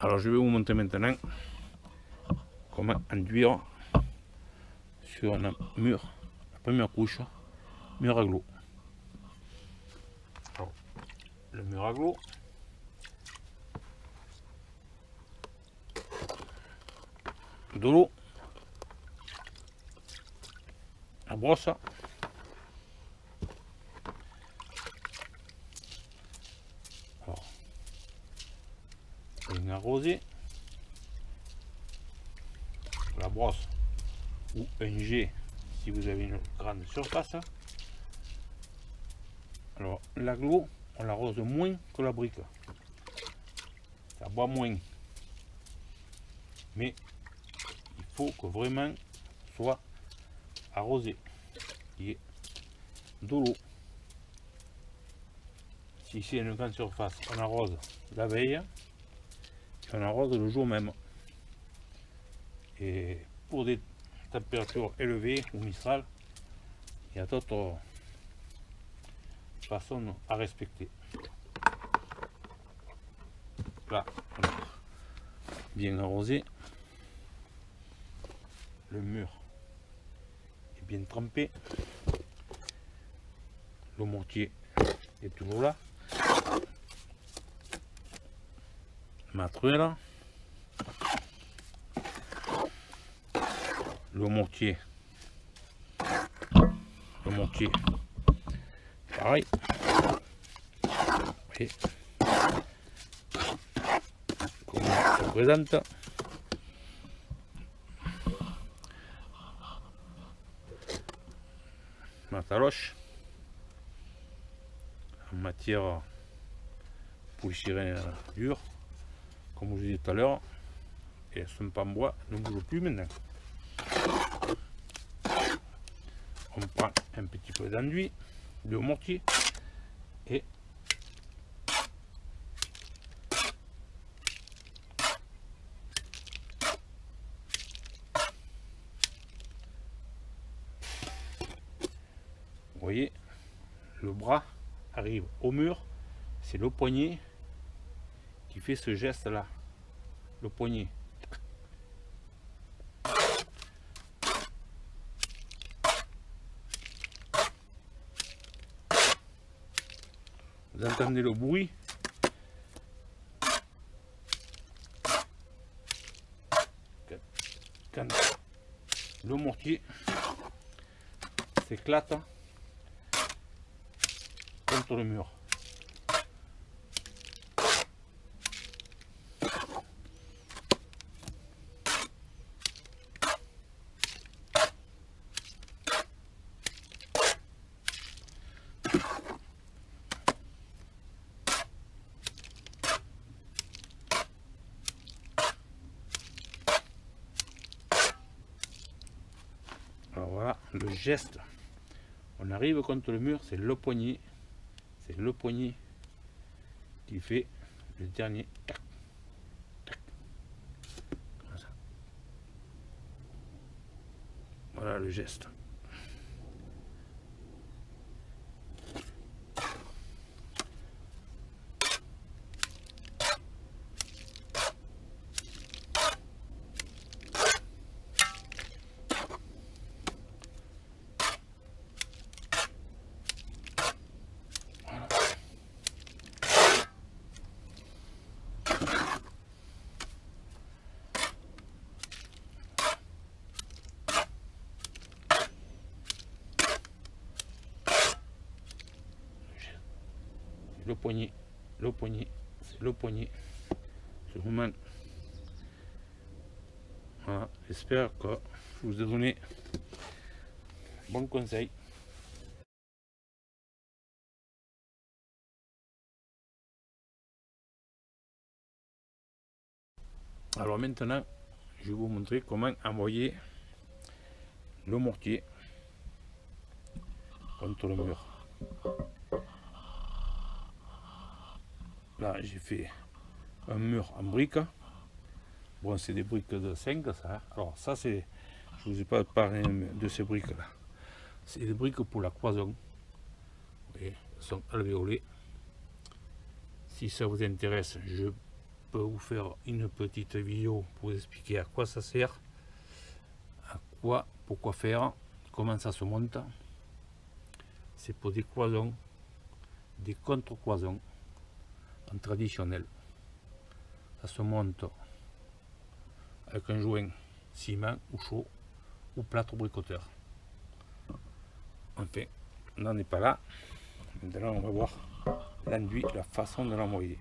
Alors je vais vous montrer maintenant comment enduire sur un mur, la première couche, mur à. Alors, le mur à de l'eau, la brosse, alors, la brosse ou un jet si vous avez une grande surface. Alors la glue, on l'arrose moins que la brique. Ça boit moins. Mais il faut que vraiment soit arrosé. Ait de l'eau. Si c'est une grande surface, on arrose la veille et on arrose le jour même. Et pour des températures élevées ou Mistral, il y a d'autres façons à respecter. Là, bien arrosé. Le mur est bien trempé. Le mortier est toujours là. Ma truelle. le mortier. Le mortier. Pareil. Et comment ça se présente? Ma taloche en matière polystyrène dur comme je disais tout à l'heure et sont pas en bois ne bouge plus maintenant. On prend un petit peu d'enduit de mortier et vous voyez le bras arrive au mur c'est le poignet qui fait ce geste là le poignet. Vous entendez le bruit? Le mortier s'éclate contre le mur. Alors voilà le geste. On arrive contre le mur, c'est le poignet. C'est le poignet qui fait le dernier. tac. Voilà le geste. Le poignet, le poignet, c'est le poignet. Je vous mets. Voilà, j'espère que je vous ai donné bon conseil. Alors maintenant, je vais vous montrer comment envoyer le mortier contre le mur. Là, j'ai fait un mur en briques. Bon, c'est des briques de 5, ça. Alors, ça, c'est. Je vous ai pas parlé de ces briques-là. C'est des briques pour la cloison. Vous voyez, elles sont alvéolées. Si ça vous intéresse, je peux vous faire une petite vidéo pour vous expliquer à quoi ça sert, à quoi, pourquoi faire, comment ça se monte. C'est pour des cloisons, des contre-cloisons en traditionnel. Ça se monte avec un joint ciment ou chaud ou plâtre bricoteur. Enfin, on n'en est pas là. Maintenant, on va voir l'enduit, la façon de l'envoyer.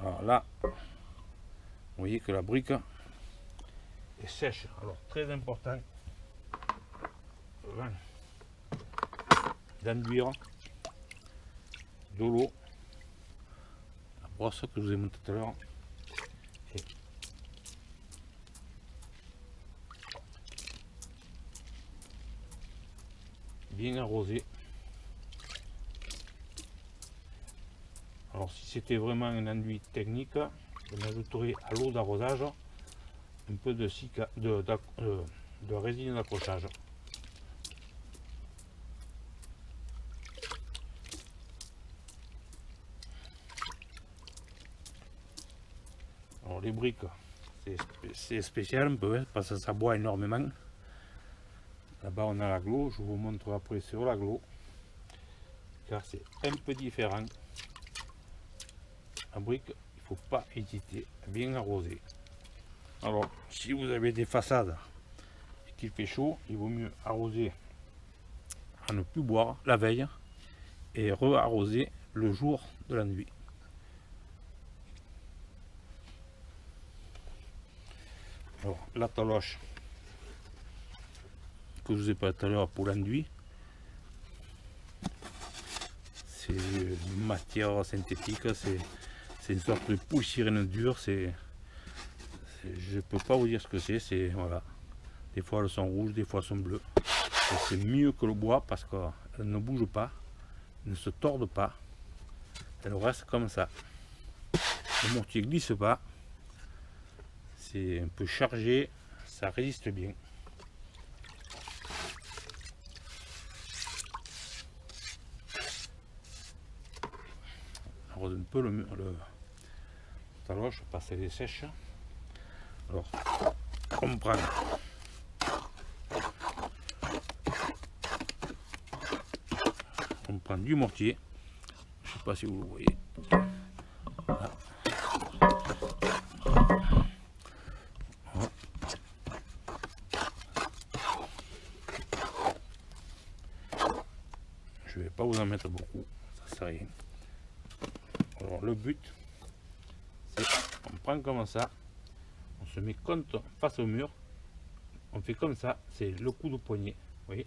Alors là, vous voyez que la brique est sèche. Alors, très important d'enduire de l'eau. La brosse que je vous ai montré tout à l'heure. bien arrosé Alors si c'était vraiment un enduit technique, je m'ajouterai à l'eau d'arrosage un peu euh, de résine d'accrochage. Alors les briques, c'est spécial un peu, hein, parce que ça boit énormément. Là-bas on a la glo, je vous montre après sur la glo, car c'est un peu différent brique, il faut pas hésiter à bien arroser. Alors, si vous avez des façades et qu'il fait chaud, il vaut mieux arroser à ne plus boire la veille et re-arroser le jour de la nuit. Alors, la taloche que je vous ai pas tout à l'heure pour l'enduit, c'est matière synthétique, c'est c'est une sorte de poussière dure. C'est, je peux pas vous dire ce que c'est. C'est voilà. Des fois elles sont rouges, des fois elles sont bleues. c'est mieux que le bois parce qu'elles ne bougent pas, ne se tordent pas. Elles restent comme ça. Le mortier glisse pas. C'est un peu chargé, ça résiste bien. un peu le, le, je passer les sèches. Alors, on prend on prend du mortier. Je sais pas si vous le voyez. Je vais pas vous en mettre beaucoup, ça sert à rien. Alors le but prend comme ça, on se met contre face au mur, on fait comme ça, c'est le coup de poignet, vous voyez.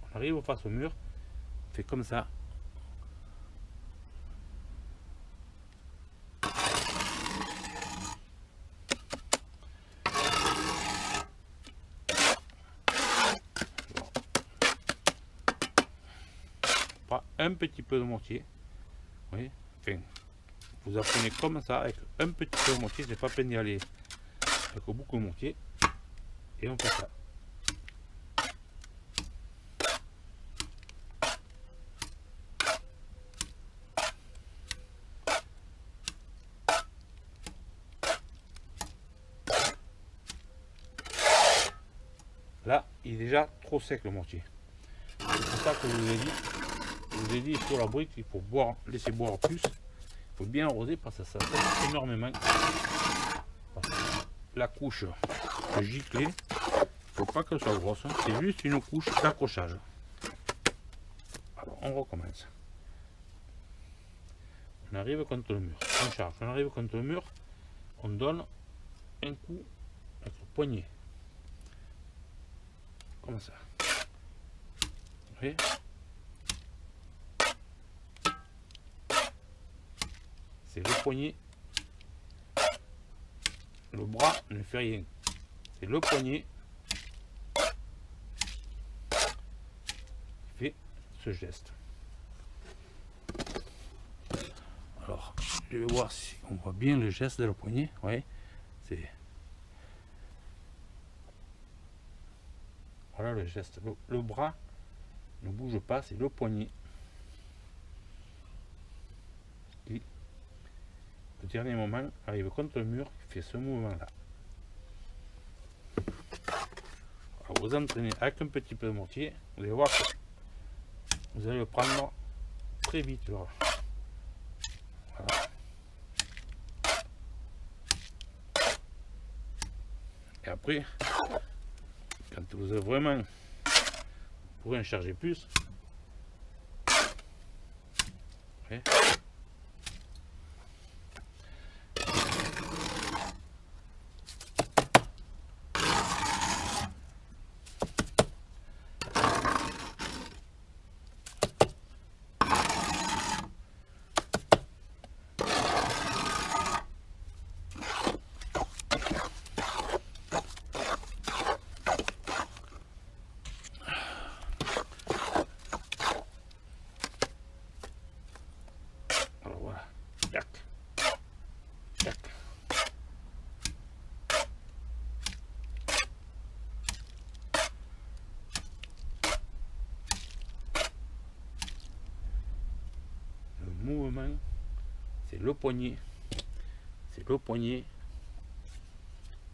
On arrive face au mur, on fait comme ça, un petit peu de mortier. Oui, vous apprenez comme ça avec un petit peu de mortier, c'est pas peine d'y aller avec beaucoup de mortier. Et on fait ça. Là, il est déjà trop sec le mortier. C'est pour ça que je vous ai dit, vous ai dit sur la brique, il faut boire, laisser boire plus. Il faut bien arroser parce que ça sèche énormément. La couche giclée, il faut pas qu'elle soit grosse, hein. c'est juste une couche d'accrochage. On recommence. On arrive contre le mur, on charge, on arrive contre le mur, on donne un coup avec le poignet. Comme ça? Le poignet. Le bras ne fait rien. C'est le poignet qui fait ce geste. Alors, je vais voir si on voit bien le geste de la poignée. Oui, c'est. Voilà le geste. Le, bras ne bouge pas, c'est le poignet. Qui, au dernier moment, arrive contre le mur, fait ce mouvement-là. Vous entraînez avec un petit peu de mortier, vous allez voir que vous allez le prendre très vite. Là. Et après, quand vous avez vraiment, pourrez en charger plus c'est le poignet. C'est le poignet.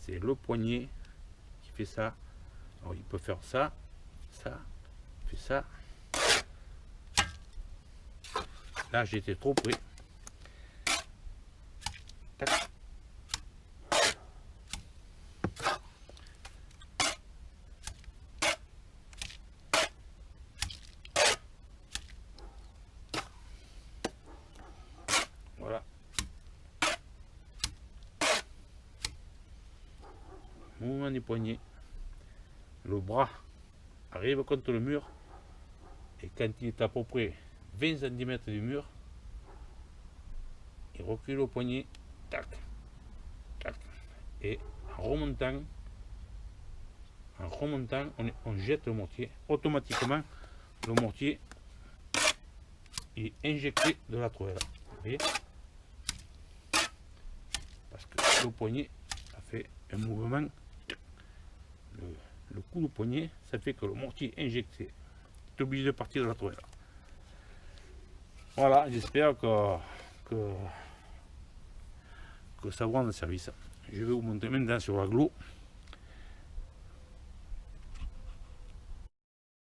C'est le poignet qui fait ça. Il peut faire ça, ça, fait ça. Là j'étais trop près. Mouvement du poignet, le bras arrive contre le mur. Et quand il est à peu près 20 cm du mur, il recule au poignet, tac, tac, et en remontant, en remontant, on, jette le mortier. Automatiquement, le mortier est injecté de la truelle. Vous voyez? Parce que le poignet a fait un mouvement le, coup de poignet, ça fait que le mortier injecté est obligé de partir de la toile. Voilà, j'espère que, que, ça va rendre service. Je vais vous montrer maintenant sur la glue